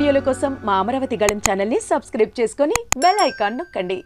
వీడియోల కోసం మా అమరావతి గళం ఛానల్ని సబ్స్క్రైబ్ చేసుకొని బెల్ ఐకాన్ నొక్కండి.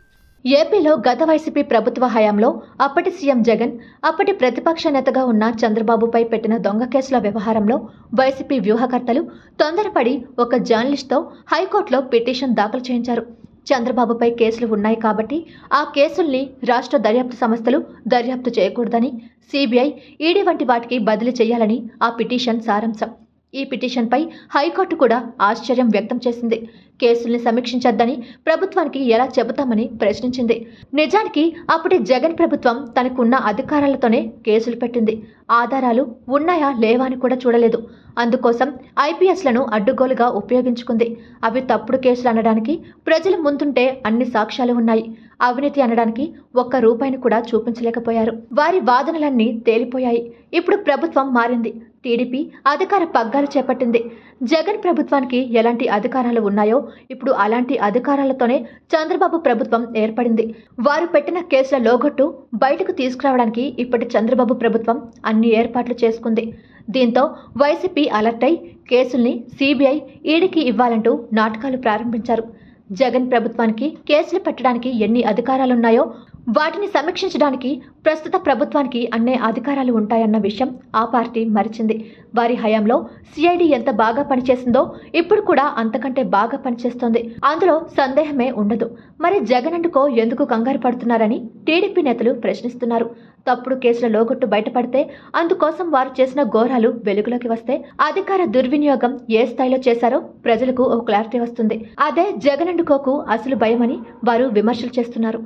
ఏపీలో గత వైసీపీ ప్రభుత్వ హయాంలో అప్పటి సీఎం జగన్ అప్పటి ప్రతిపక్ష నేతగా ఉన్న చంద్రబాబుపై పెట్టిన దొంగ కేసుల వ్యవహారంలో వైసీపీ వ్యూహకర్తలు తొందరపడి ఒక జర్నలిస్ట్తో హైకోర్టులో పిటిషన్ దాఖలు చేయించారు. చంద్రబాబుపై కేసులు ఉన్నాయి కాబట్టి ఆ కేసుల్ని రాష్ట్ర దర్యాప్తు సంస్థలు దర్యాప్తు చేయకూడదని సిబిఐ ఈడీ వంటి వాటికి బదిలీ చేయాలని ఆ పిటిషన్ సారాంశం. ఈ పిటిషన్పై హైకోర్టు కూడా ఆశ్చర్యం వ్యక్తం చేసింది. కేసుల్ని సమీక్షించొద్దని ప్రభుత్వానికి ఎలా చెబుతామని ప్రశ్నించింది. నిజానికి అప్పుడే జగన్ ప్రభుత్వం తనకున్న అధికారాలతోనే కేసులు పెట్టింది. ఆధారాలు ఉన్నాయా లేవా అని కూడా చూడలేదు. అందుకోసం ఐపీఎస్లను అడ్డుగోలుగా ఉపయోగించుకుంది. అవి తప్పుడు కేసులు అనడానికి ప్రజల ముందుంటే అన్ని సాక్ష్యాలు ఉన్నాయి. అవినీతి అనడానికి ఒక్క రూపాయిని కూడా చూపించలేకపోయారు. వారి వాదనలన్నీ తేలిపోయాయి. ఇప్పుడు ప్రభుత్వం మారింది. టీడీపీ అధికార పగ్గాలు చేపట్టింది. జగన్ ప్రభుత్వానికి ఎలాంటి అధికారాలు ఉన్నాయో ఇప్పుడు అలాంటి అధికారాలతోనే చంద్రబాబు ప్రభుత్వం ఏర్పడింది. వారు పెట్టిన కేసుల లోగొట్టు బయటకు తీసుకురావడానికి ఇప్పటి చంద్రబాబు ప్రభుత్వం అన్ని ఏర్పాట్లు చేసుకుంది. దీంతో వైసీపీ అలర్ట్ అయి కేసుల్ని సిబిఐ ఈడీకి ఇవ్వాలంటూ నాటకాలు ప్రారంభించారు. జగన్ ప్రభుత్వానికి కేసులు పెట్టడానికి ఎన్ని అధికారాలున్నాయో వాటిని సమీక్షించడానికి ప్రస్తుత ప్రభుత్వానికి అన్నే అధికారాలు ఉంటాయన్న విషయం ఆ పార్టీ మరిచింది. వారి హయాంలో సిఐడి ఎంత బాగా పనిచేసిందో ఇప్పుడు కూడా అంతకంటే బాగా పనిచేస్తోంది. అందులో సందేహమే ఉండదు. మరి జగన్ అంటుకో ఎందుకు కంగారు పడుతున్నారని టీడీపీ నేతలు ప్రశ్నిస్తున్నారు. తప్పుడు కేసుల లోగొట్టు బయటపడితే అందుకోసం వారు చేసిన ఘోరాలు వెలుగులోకి వస్తే అధికార దుర్వినియోగం ఏ స్థాయిలో చేశారో ప్రజలకు ఓ క్లారిటీ వస్తుంది. అదే జగన్ అండుకోకు అసలు భయమని వారు విమర్శలు చేస్తున్నారు.